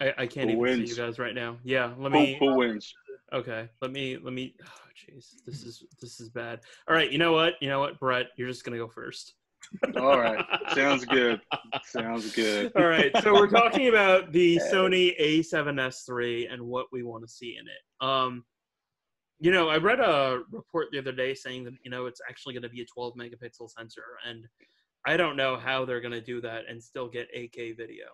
I, I can't Who even wins? see you guys right now. Yeah, let Who, me. who wins? Okay, let me let me. Oh, jeez, this is this is bad. All right, you know what? You know what, Brett, you're just gonna go first. All right, sounds good. Sounds good. All right, so we're talking about the Sony A7S III and what we want to see in it. Um, you know, I read a report the other day saying that you know it's actually going to be a 12 megapixel sensor, and I don't know how they're going to do that and still get 8K video.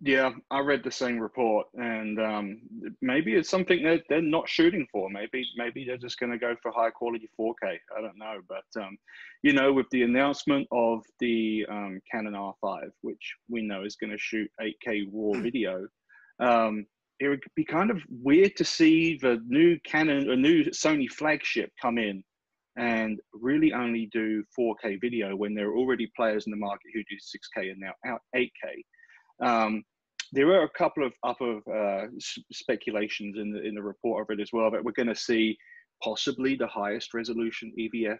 Yeah, I read the same report, and um, maybe it's something that they're not shooting for. Maybe, maybe they're just going to go for high quality 4K. I don't know, but um, you know, with the announcement of the um, Canon R5, which we know is going to shoot 8K raw video, um, it would be kind of weird to see the new Canon, a new Sony flagship come in and really only do 4K video when there are already players in the market who do 6K and now out 8K. Um, there are a couple of upper uh, speculations in the in the report of it as well that we're going to see possibly the highest resolution EVF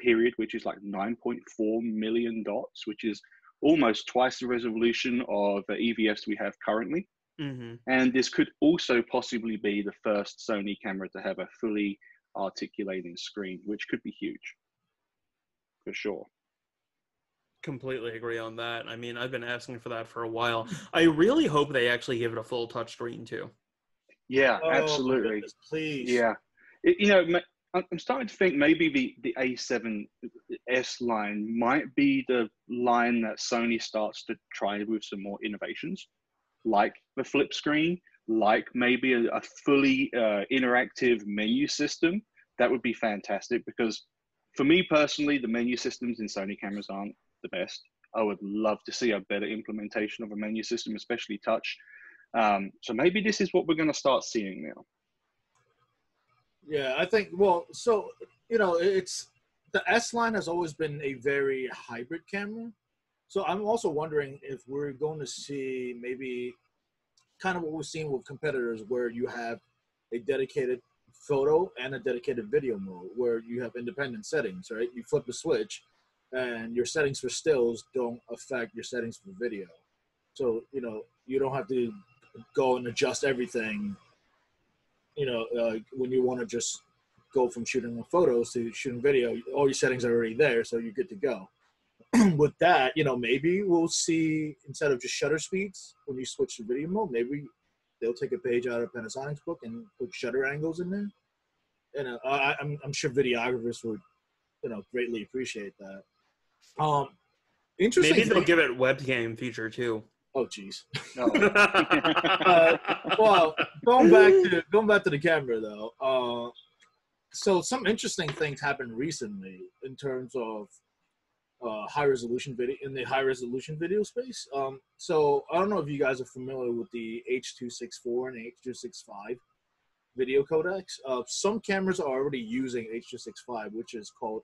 period, which is like 9.4 million dots, which is almost twice the resolution of the EVFs we have currently. Mm-hmm. And this could also possibly be the first Sony camera to have a fully articulating screen, which could be huge for sure. Completely agree on that. I mean, I've been asking for that for a while. I really hope they actually give it a full touch screen too. Yeah, Oh, absolutely. goodness, please. Yeah, It- you know, I'm I'm starting to think maybe the the A7S line might be the line that Sony starts to try with some more innovations, like the flip screen, like maybe a, a fully uh, interactive menu system. That would be fantastic because, for me personally, the menu systems in Sony cameras aren't the best. I would love to see a better implementation of a menu system, especially touch. Um, so maybe this is what we're going to start seeing now. Yeah, I think. Well, so you know, it's the S line has always been a very hybrid camera. So I'm also wondering if we're going to see maybe kind of what we've seen with competitors, where you have a dedicated photo and a dedicated video mode, where you have independent settings. Right, you flip the switch, and your settings for stills don't affect your settings for video. So you know, you don't have to go and adjust everything you know, uh, when you want to just go from shooting photos to shooting video, all your settings are already there, so you're good to go. With that, you know, maybe we'll see instead of just shutter speeds when you switch to video mode, maybe they'll take a page out of Panasonic's book and put shutter angles in there. And uh, I, I'm, I'm sure videographers would, you know, greatly appreciate that. Um, interesting. Maybe they'll thing- give it webcam feature too. oh, jeez. No. Uh, well, going back to going back to the camera though. Uh, so some interesting things happened recently in terms of uh, high resolution video in the high resolution video space. Um, so I don't know if you guys are familiar with the H.264 and H.265 video codecs. Uh, some cameras are already using H.265, which is called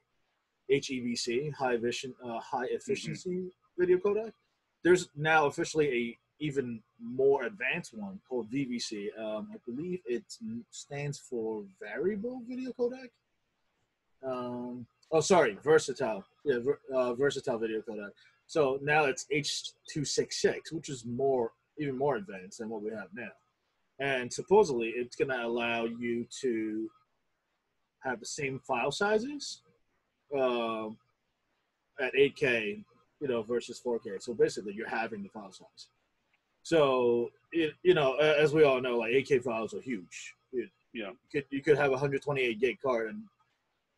HEVC, high vision, uh, high efficiency video codec. There's now officially a even more advanced one called VVC. Um, I believe it stands for Variable Video Codec. Um, oh, sorry, Versatile. Yeah, ver, uh, Versatile Video Codec. So now it's H266, which is more, even more advanced than what we have now. And supposedly it's going to allow you to have the same file sizes um, at 8K, you know, versus 4K. So basically, you're having the file size. So it, you know, as we all know, like 8K files are huge. It, Yeah. you could you could have a 128 gig card, and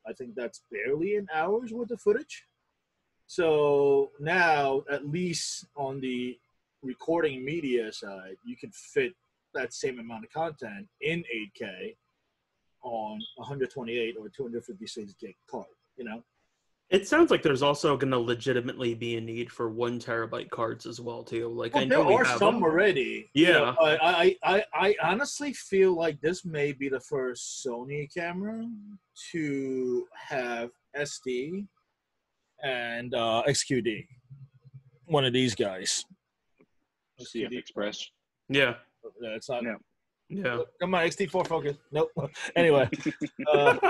I think that's barely an hour's worth of footage. So now, at least on the recording media side, you can fit that same amount of content in 8K on 128 or 256 gig card. You know, It sounds like there's also going to legitimately be a need for one terabyte cards as well too. Like I know there we are have some them. already. Yeah. You know, I, I, I, I honestly feel like this may be the first Sony camera to have SD and uh, XQD. One of these guys. CF Express. Yeah, Yeah, it's not. Yeah. Yeah. Come on, XT4 focus. Nope. anyway. Uh,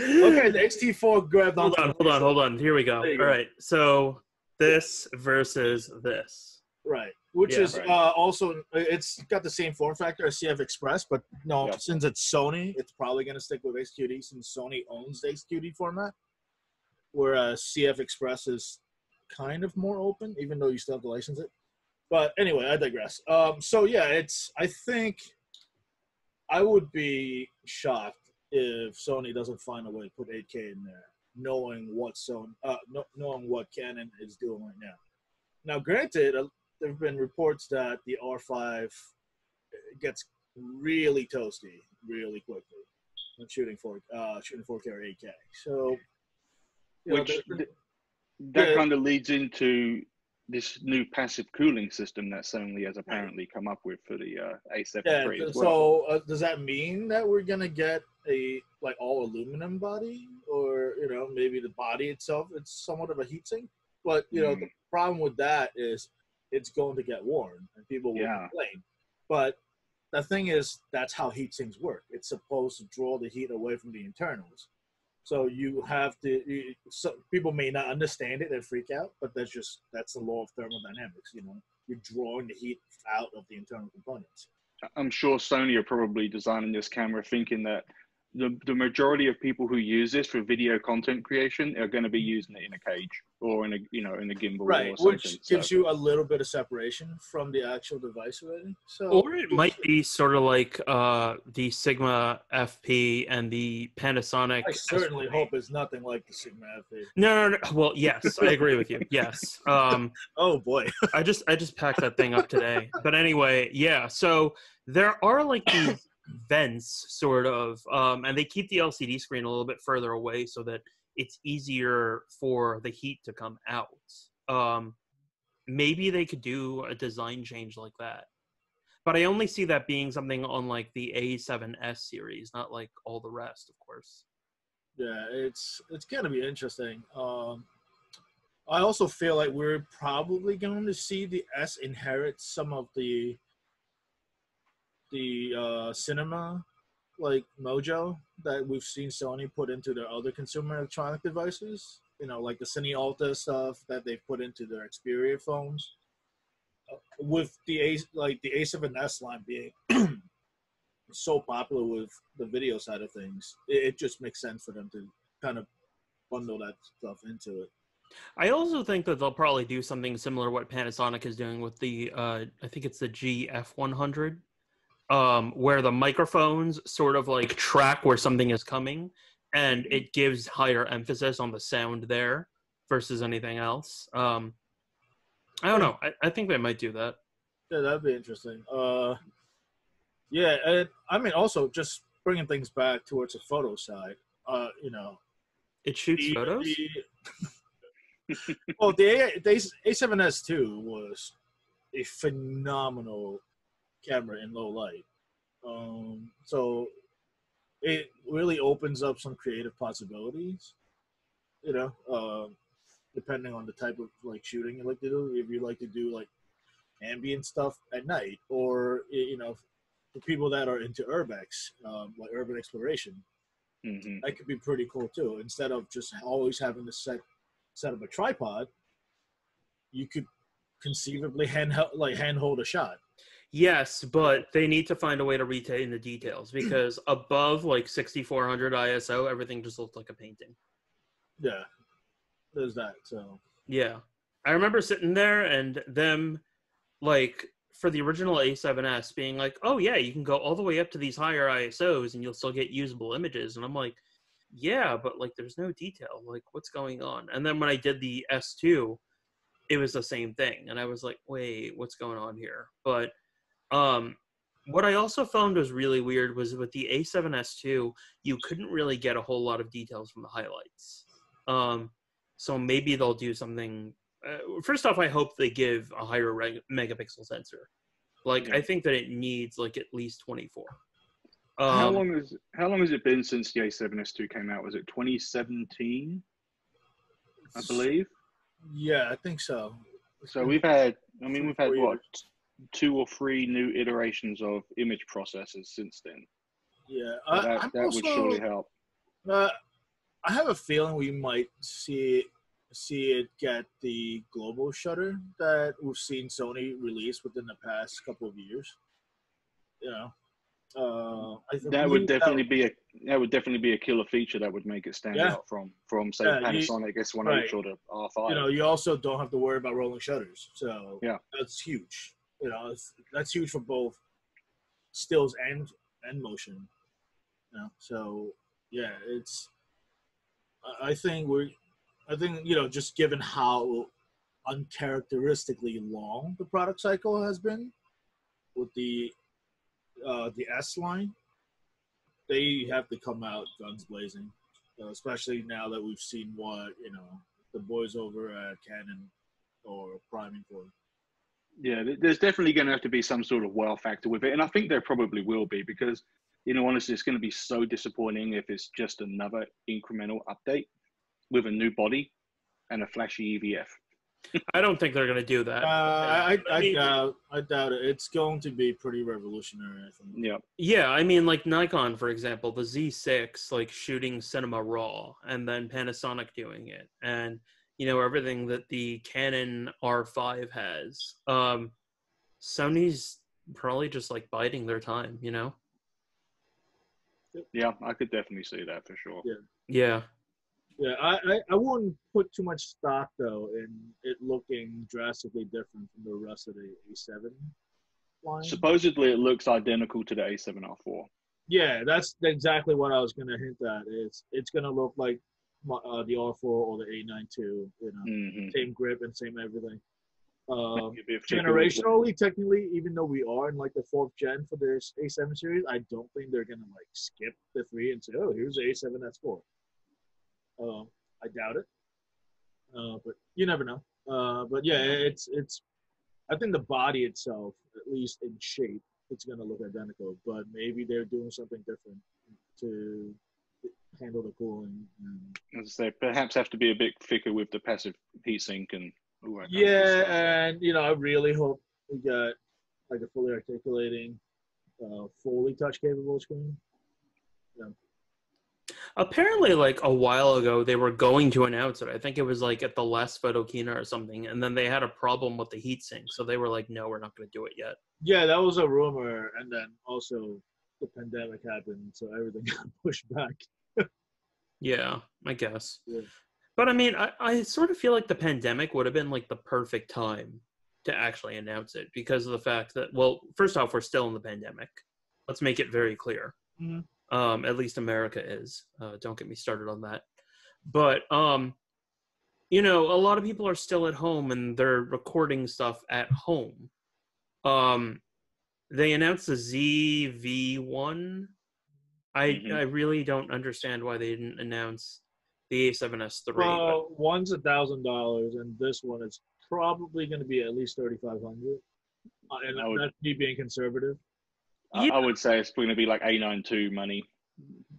okay, the XT4 grabbed hold on, hold on, hold on. Here we go. There you All go. right. So this versus this. Right. which Yeah. is Right. uh, also it's got the same form factor as CF Express, but no, Yeah. since it's Sony, it's probably going to stick with XQD since Sony owns the XQD format, whereas CF Express is kind of more open, even though you still have to license it. But anyway, I digress. Um, so yeah, it's I think I would be shocked if Sony doesn't find a way to put 8K in there, knowing what Sony, uh, kno- knowing what Canon is doing right now. Now, granted, uh, there have been reports that the R5 gets really toasty really quickly when shooting for uh, shooting 4K or 8K. So, know, Which there- that Yeah. kind of leads into this new passive cooling system that Sony has apparently come up with for the uh, A7 yeah. III as well. So, uh, does that mean that we're gonna get a like all aluminum body, or you know, maybe the body itself it's somewhat of a heatsink? But you know, Mm. the problem with that is it's going to get worn and people will Yeah. complain. But the thing is, that's how heat sinks work. It's supposed to draw the heat away from the internals. So you have to. You, so people may not understand it and freak out, but that's just that's the law of thermodynamics. You know, you're drawing the heat out of the internal components. I'm sure Sony are probably designing this camera thinking that the, the majority of people who use this for video content creation are going to be using it in a cage or in a you know in a gimbal Right, or something. which So- gives you a little bit of separation from the actual device already. So, Or it might be sort of like uh, the Sigma FP and the Panasonic. I certainly S1. hope it's nothing like the Sigma fp No, no, no. Well, yes, I agree with you. Yes. Um, Oh boy, I just I just packed that thing up today. But anyway, yeah. So there are like these vents, sort of, um, and they keep the LCD screen a little bit further away so that it's easier for the heat to come out. Um, maybe they could do a design change like that. But I only see that being something on like the A7S series, not like all the rest, of course. yeah, it's it's gonna be interesting. Um, I also feel like we're probably going to see the S inherit some of the the uh, cinema like mojo that we've seen Sony put into their other consumer electronic devices. You know, like the CineAlta stuff that they've put into their Xperia phones. Uh, with the Ace, like the A7S line being so popular with the video side of things, it, it just makes sense for them to kind of bundle that stuff into it. I also think that they'll probably do something similar to what Panasonic is doing with the uh, I think it's the GF100, um, where the microphones sort of like track where something is coming, and it gives higher emphasis on the sound there versus anything else. Um, I don't know. I, I think they might do that. Yeah, that'd be interesting. Uh, yeah, and I mean, also just bringing things back towards the photo side. Uh, you know, It shoots the- photos. the- well, the, A, the A7S two was a phenomenal camera in low light. Um, so it really opens up some creative possibilities. You know, um, depending on the type of like shooting you like to do. If you like to do like ambient stuff at night, or you know, for people that are into urbex, um, like urban exploration, Mhm. that could be pretty cool too. Instead of just always having to set set up a tripod, you could conceivably hand like handhold a shot. Yes, but they need to find a way to retain the details because above like 6400 ISO, everything just looks like a painting. Yeah, there's that. So Yeah. I remember sitting there and them like for the original A7S being like, "Oh yeah, you can go all the way up to these higher ISOs and you'll still get usable images." And I'm like, "Yeah, but like there's no detail. Like what's going on?" And then when I did the S2, it was the same thing and I was like, "Wait, what's going on here?" But um what I also found was really weird was with the A7S2, you couldn't really get a whole lot of details from the highlights. Um, so maybe they'll do something. Uh, first off, I hope they give a higher reg- megapixel sensor. Like Yeah. I think that it needs like at least 24. how Um, long has how long has it been since the A7S2 came out? Was it 2017? I believe. yeah, I think so. So we've had, I mean, we've had Four what two or three new iterations of image processors since then. Yeah, I, that I'm that also, would surely help. Uh, I have a feeling we might see see it get the global shutter that we've seen Sony release within the past couple of years. You know, uh, I That would definitely be a that would definitely be a killer feature that would make it stand Yeah. out from from say Yeah, Panasonic S1H right. or the R5. you know, you also don't have to worry about rolling shutters. So Yeah. that's huge. You know, that's huge for both stills and and motion. You know, so yeah, it's. I- I think we're, I think you know, just given how uncharacteristically long the product cycle has been, with the, uh, the S line, they have to come out guns blazing, uh, especially now that we've seen what you know the boys over at Canon or priming for. Yeah, there's definitely going to have to be some sort of wow factor with it, and I think there probably will be because, you know, honestly, it's going to be so disappointing if it's just another incremental update with a new body and a flashy EVF. I don't think they're going to do Uh, that. I, I, I I mean- doubt, I doubt it. It's going to be pretty revolutionary. I think. Yeah, Yeah, I mean, like Nikon, for example, the Z6, like shooting cinema raw, and then Panasonic doing it, and you know everything that the Canon R5 has. Um, Sony's probably just like biding their time, you know? yeah, I could definitely see that for sure. Yeah, Yeah, I, I, I wouldn't put too much stock though in it looking drastically different from the rest of the A7 line. Supposedly, it looks identical to the A7R4. Yeah, that's exactly what I was gonna hint at. It's it's gonna look like uh, the R4 or the A92. You know, Mm-hmm. same grip and same everything. Um, It'd be a particular- generationally, technically, even though we are in like the fourth gen for this A7 series, I don't think they're gonna like skip the three and say, "Oh, here's the A7S4." Um, I doubt it, uh, but you never know. Uh, but yeah, it's it's. I think the body itself, at least in shape, it's gonna look identical. But maybe they're doing something different to handle the cooling. And, As I say, perhaps have to be a bit thicker with the passive heatsink and all that. Yeah, and you know, I really hope we got like a fully articulating, uh, fully touch capable screen. Yeah. apparently, like a while ago, they were going to announce it. I think it was like at the last Photokina or something, and then they had a problem with the heatsink, so they were like, "No, we're not going to do it yet." Yeah, that was a rumor, and then also the pandemic happened, so everything got pushed back. Yeah, I guess. Yeah. But I mean, I, I sort of feel like the pandemic would have been like the perfect time to actually announce it because of the fact that, well, first off, we're still in the pandemic. Let's make it very clear. Mhm. Um, at least America is. Uh, don't get me started on that. But, um, you know, a lot of people are still at home and they're recording stuff at home. Um, they announced the ZV1. I Mhm. I really don't understand why they didn't announce the A7S III. but- one's a thousand dollars, and this one is probably going to be at least thirty five hundred. Uh, and I would- that's me being conservative. I, Yeah. I would say it's going to be like A92 money.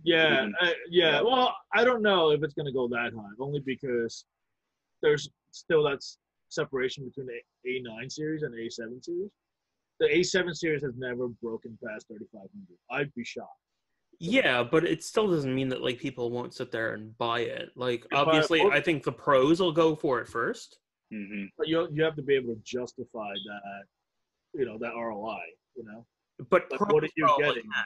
Yeah, Even- uh, yeah. yeah. Well, I don't know if it's going to go that high, only because there's still that separation between the A9 series and the A7 series. The A7 series has never broken past 3,500. I'd be shocked. Yeah, but it still doesn't mean that like people won't sit there and buy it. Like But- obviously, I think the pros will go for it first. hmm But you you have to be able to justify that, you know, that ROI. You know. But Like, pros what are you getting? can.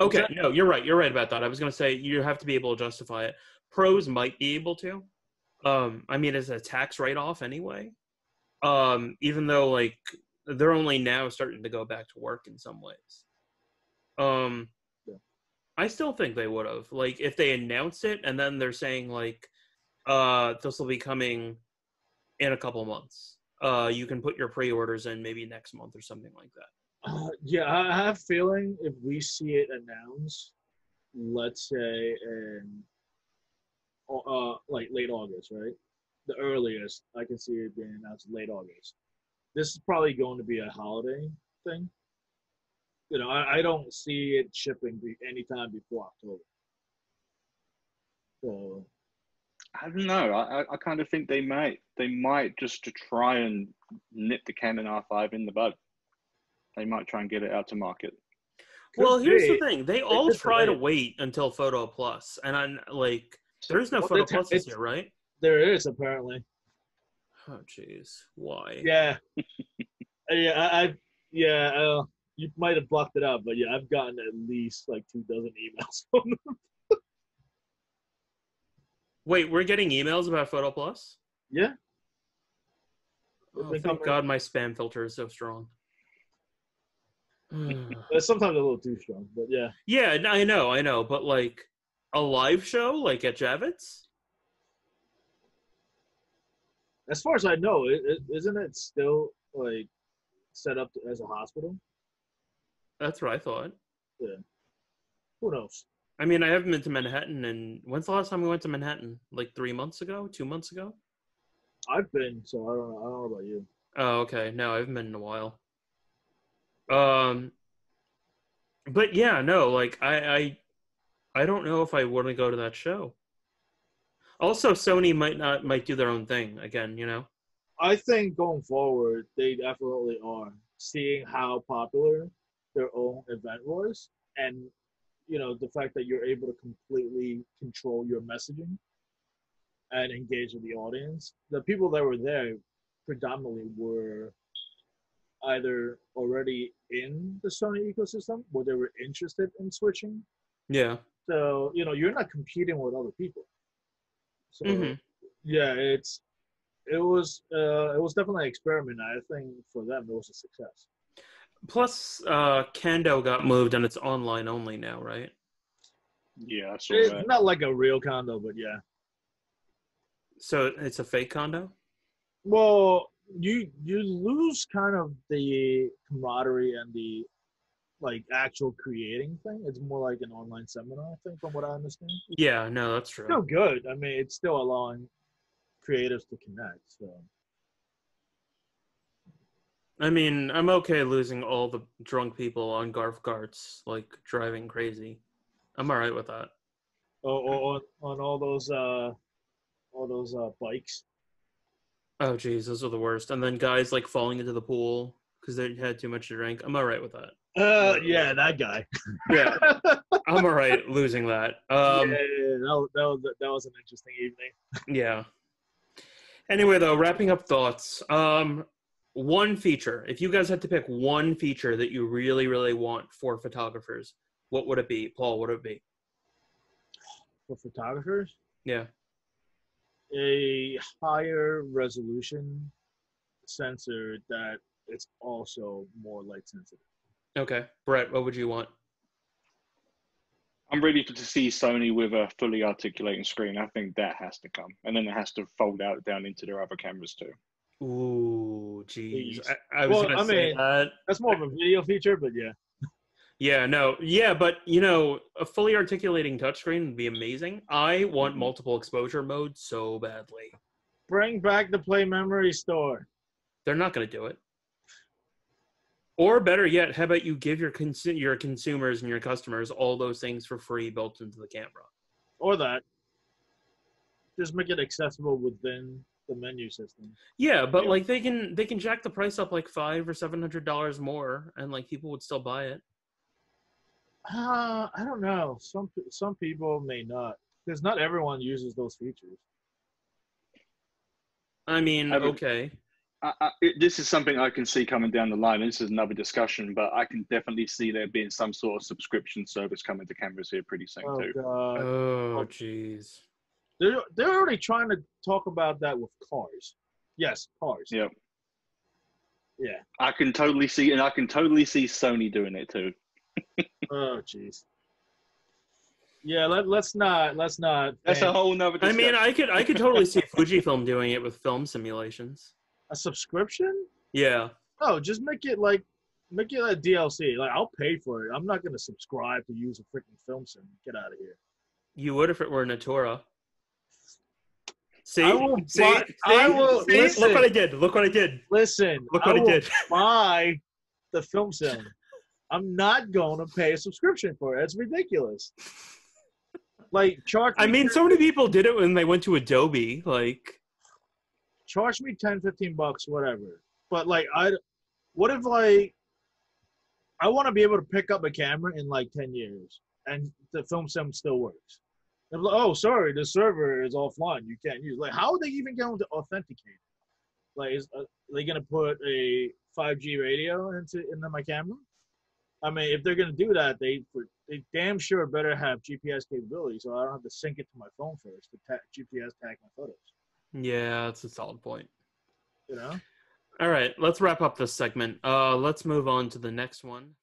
Okay, Exactly. no, you're right. You're right about that. I was gonna say you have to be able to justify it. Pros might be able to. Um, I mean, it's a tax write-off anyway. Um, even though like they're only now starting to go back to work in some ways. Um, Yeah. I still think they would have like if they announce it and then they're saying like, uh, this will be coming in a couple months. Uh, you can put your pre-orders in maybe next month or something like that. Uh, yeah, I have a feeling if we see it announced, let's say in uh like late August, right? The earliest I can see it being announced late August. This is probably going to be a holiday thing. You know, I, I don't see it shipping be, anytime before October. So I don't know. I, I, I kind of think they might. They might just to try and nip the Canon R5 in the bud. They might try and get it out to market. Well, here's be. the thing: they all could try to wait until Photo Plus, and I'm like, there's no Well, Photo Plus this it's- year, right? There is apparently. Oh, jeez. Why? Yeah. Yeah, I, I yeah, uh, you might have blocked it out, but yeah, I've gotten at least like two dozen emails from them. Wait, we're getting emails about Photo Plus? Yeah. Oh, thank God my spam filter is so strong. It's sometimes a little too strong, but yeah. yeah, I know, I know, but like a live show, like at Javits? As far as I know, isn't it still like set up as a hospital? That's what I thought. Yeah. Who knows? I mean, I haven't been to Manhattan, and when's the last time we went to Manhattan? Like three months ago, two months ago? I've been, so I don't know. I don't know about you. Oh, okay. No, I haven't been in a while. Um, but yeah, no, like I, I, I don't know if I want to go to that show. Also, Sony might not might do their own thing again. You know. I think going forward, they definitely are seeing how popular their own event was, and you know the fact that you're able to completely control your messaging and engage with the audience. The people that were there predominantly were either already in the Sony ecosystem or they were interested in switching. Yeah. So you know you're not competing with other people. So Mhm. yeah, it's it was uh, it was definitely an experiment. I think for them it was a success. Plus, uh, Kando got moved, and it's online only now, right? Yeah, It's that. not like a real condo, but yeah. So it's a fake condo. Well, you you lose kind of the camaraderie and the like actual creating thing. It's more like an online seminar, I think, from what I understand. Yeah, no, that's true. Still good. I mean, it's still allowing creatives to connect. So I mean, I'm okay losing all the drunk people on Garf carts, like driving crazy. I'm all right with that. or, or on, on all those uh all those uh bikes. Oh, geez, those are the worst. And then guys like falling into the pool because they had too much to drink. I'm all right with that. Uh, yeah, that guy. Yeah, I'm all right losing that. Um, yeah, yeah, that, was- that was that was an interesting evening. yeah. Anyway, though, wrapping up thoughts. Um, one feature. If you guys had to pick one feature that you really, really want for photographers, what would it be? Paul, what would it be? For photographers, Yeah. a higher resolution sensor that it's also more light sensitive. Okay, Brett, what would you want? I'm ready to see Sony with a fully articulating screen. I think that has to come, and then it has to fold out down into their other cameras too. Ooh, jeez. I, I was Well, gonna I say mean- that. That's more of a video feature, but yeah. Yeah, no, yeah, but you know, a fully articulating touchscreen would be amazing. I want Mm-hmm. multiple exposure modes so badly. Bring back the Play Memory Store. They're not going to do it. Or better yet, how about you give your consu- your consumers and your customers all those things for free built into the camera? Or that. Just make it accessible within the menu system. Yeah, but Yeah. like they can they can jack the price up like five or seven hundred dollars more, and like people would still buy it. Uh, I don't know. Some some people may not, because not everyone uses those features. I mean, I would- okay, I, I, it, this is something I can see coming down the line. This is another discussion, but I can definitely see there being some sort of subscription service coming to cameras here pretty soon Oh too. god, oh jeez. They're they're already trying to talk about that with cars. Yes, cars. Yeah. Yeah. I can totally see, and I can totally see Sony doing it too. Oh jeez. Yeah, let let's not let's not. That's a whole nother. I mean, I could I could totally see Fujifilm doing it with film simulations. a subscription. Yeah, Oh, just make it like make it a DLC. Like I'll pay for it. I'm not gonna subscribe to use a freaking film sim. Get out of here. you would if it were Natura. See, I will see, buy- see, I will- see? listen. look what I did. Look what I did. Listen, Look I what I will did. buy the film sim. I'm not going to pay a subscription for it. It's ridiculous. Like charge. I mean, 10 so many people did it when they went to Adobe. Like, charge me 10 15 bucks whatever but like i what if like i want to be able to pick up a camera in like 10 years and the film sim still works like, oh, sorry, the server is offline. You can't use. Like, how are they even going to authenticate? Like, is uh, are they gonna put a 5G radio into into my camera? I mean, if they're gonna do that, they they damn sure better have GPS capability, so I don't have to sync it to my phone first to ta- GPS tag my photos. Yeah, that's a solid point. You know. All right, let's wrap up this segment. Uh, let's move on to the next one.